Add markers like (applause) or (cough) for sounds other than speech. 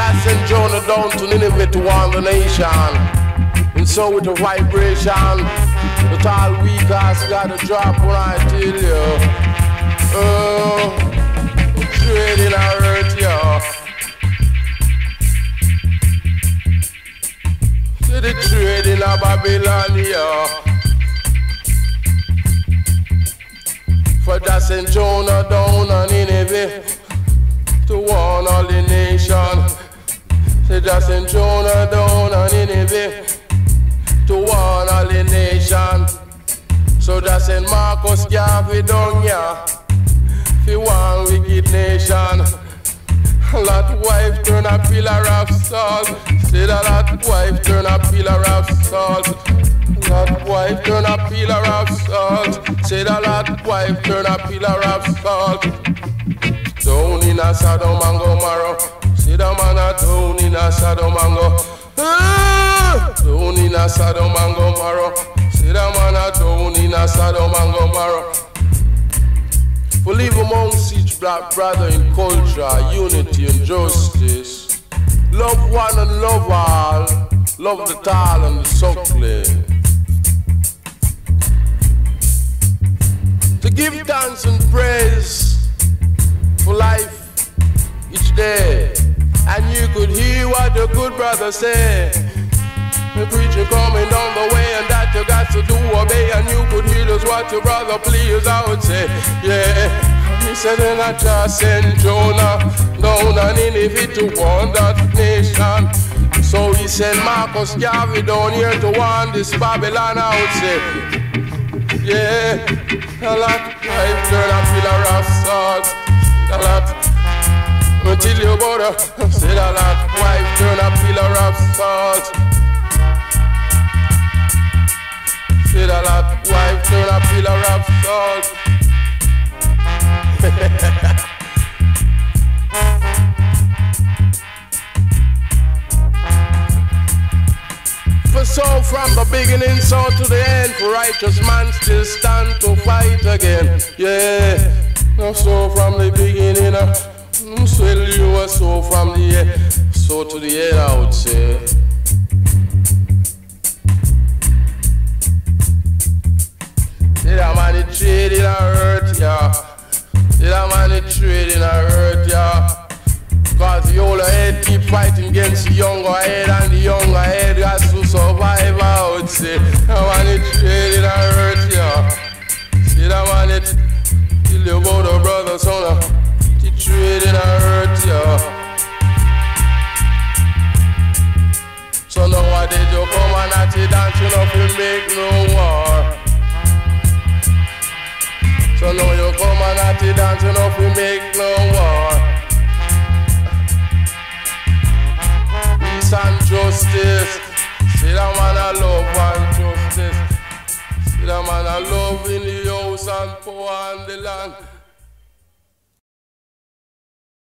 Jah sent Jonah down to Nineveh to warn the nation. And so with the vibration, the all weak ass gotta drop when I tell you. Oh, trading our earth, yo. To the trading of Babylon, yo. For Jah sent Jonah down on Nineveh to warn all the nation. Say Jah sent Jonah down on Nineveh to warn all the nation. So Jah sent Marcus Garvey down here for one wicked nation. Lot wife turn a pillar of salt. Say that lot wife turn a pillar of salt. Lot wife turn a pillar of salt. Say that lot wife turn a pillar of salt. Down in a Sodom and Gomorrah. See the man a down in a Gomorrah. Ah! Down in a Sodom and Gomorrah. See the man a down in a Sodom and Gomorrah. We live amongst each black brother in culture, unity and justice. Love one and love all. Love the tall and the suckling. To give thanks and praise for life each day. Could hear what the good brother said. The preacher coming down the way and that you got to do obey and you could hear just what your brother please I would say. Yeah he said and I just sent Jonah down and in if to warn that nation. So he sent Marcus Garvey down here to warn this Babylon I would say. Yeah a lot I turn a pillar of salt. a lot until you bother say a lot wife turn a pillar of salt Say that lot wife turn a pillar of salt. (laughs) For so from the beginning, so to the end, for righteous man still stand to fight again. Yeah, so from the beginning, uh, so you were so from the end, so to the end, I would say. See that man it trading a hurt ya. See that man it trading a hurt ya. Cause the older head keep fighting against the younger head and the younger head has to survive I would say. That man it trading a hurt ya. See that man it kill your brother brother son it it dance you know to make no war. So now you come and at dance, you know, we make no war. Peace and justice. See that man a love and justice. See that man a love in the house and power and the land.